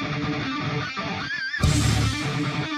Thank you.